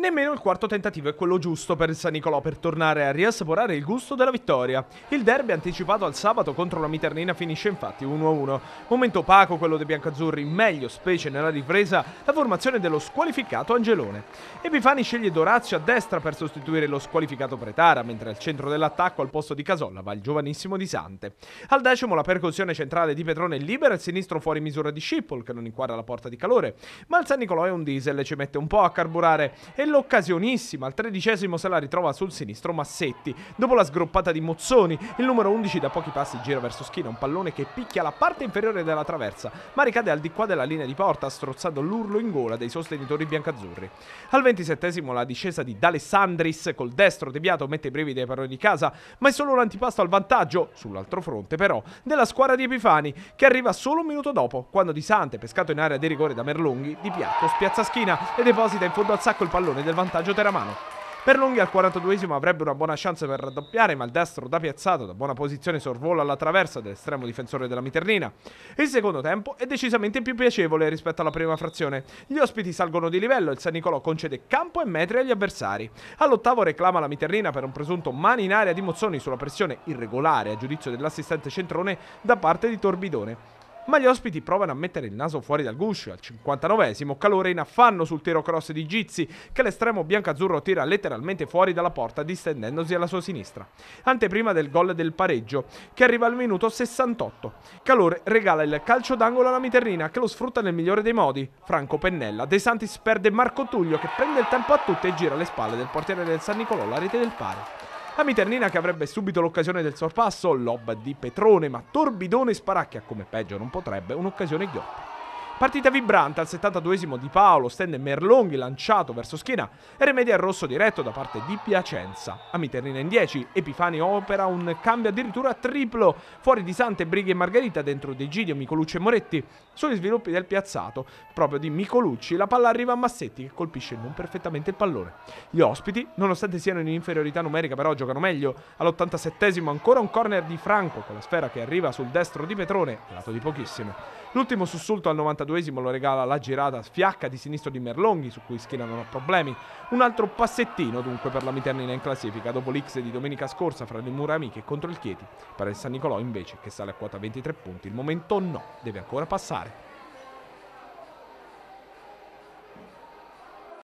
Nemmeno il quarto tentativo è quello giusto per il San Nicolò per tornare a riassaporare il gusto della vittoria. Il derby anticipato al sabato contro la Miternina finisce infatti 1-1. Momento opaco quello dei biancazzurri, meglio specie nella ripresa la formazione dello squalificato Angelone. Epifani sceglie Dorazio a destra per sostituire lo squalificato Pretara, mentre al centro dell'attacco al posto di Casolla va il giovanissimo Di Sante. Al decimo la percussione centrale di Petrone libera il sinistro fuori misura di Schiphol che non inquadra la porta di calore, ma il San Nicolò è un diesel e ci mette un po' a carburare e l'occasionissima al tredicesimo se la ritrova sul sinistro Massetti. Dopo la sgroppata di Mozzoni, il numero 11 da pochi passi gira verso schina un pallone che picchia la parte inferiore della traversa, ma ricade al di qua della linea di porta, strozzando l'urlo in gola dei sostenitori biancazzurri. Al ventisettesimo la discesa di D'Alessandris col destro deviato mette i brividi ai paroni di casa, ma è solo un antipasto al vantaggio, sull'altro fronte però, della squadra di Epifani, che arriva solo un minuto dopo, quando Di Sante, pescato in area di rigore da Merlunghi, di piatto spiazza schina e deposita in fondo al sacco il pallone del vantaggio teramano. Per Lunghi al 42esimo avrebbe una buona chance per raddoppiare, ma il destro da piazzato da buona posizione sorvola alla traversa dell'estremo difensore della Miternina. Il secondo tempo è decisamente più piacevole rispetto alla prima frazione. Gli ospiti salgono di livello il San Nicolò concede campo e metri agli avversari. All'ottavo reclama la Miternina per un presunto mani in area di Mozzoni sulla pressione irregolare a giudizio dell'assistente centrone da parte di Torbidone ma gli ospiti provano a mettere il naso fuori dal guscio. Al 59esimo calore in affanno sul tiro cross di Gizzi, che l'estremo biancazzurro tira letteralmente fuori dalla porta distendendosi alla sua sinistra. Anteprima del gol del pareggio, che arriva al minuto 68. Calore regala il calcio d'angolo alla Miternina, che lo sfrutta nel migliore dei modi. Franco Pennella, De Santis perde Marco Tullio, che prende il tempo a tutte e gira alle spalle del portiere del San Nicolò la rete del pari. La Miternina che avrebbe subito l'occasione del sorpasso, lob di Petrone, ma Torbidone sparacchia come peggio non potrebbe, un'occasione ghiotta. Partita vibrante al 72esimo di Paolo, stende Merlonghi lanciato verso schiena e rimedia il rosso diretto da parte di Piacenza. A Miternina in 10, Epifani opera un cambio addirittura triplo, fuori di Sante, Brighi e Margherita dentro De Gidio, Micolucci e Moretti. Sugli sviluppi del piazzato, proprio di Micolucci, la palla arriva a Massetti che colpisce non perfettamente il pallone. Gli ospiti, nonostante siano in inferiorità numerica però giocano meglio. All'87esimo ancora un corner di Franco con la sfera che arriva sul destro di Petrone, lato di pochissimo. L'ultimo sussulto al 92esimo lo regala la girata sfiacca di sinistro di Merlonghi, su cui Schina non ha problemi. Un altro passettino dunque per la Miternina in classifica, dopo l'X di domenica scorsa fra le mura amiche contro il Chieti. Per il San Nicolò invece, che sale a quota 23 punti, il momento no, deve ancora passare.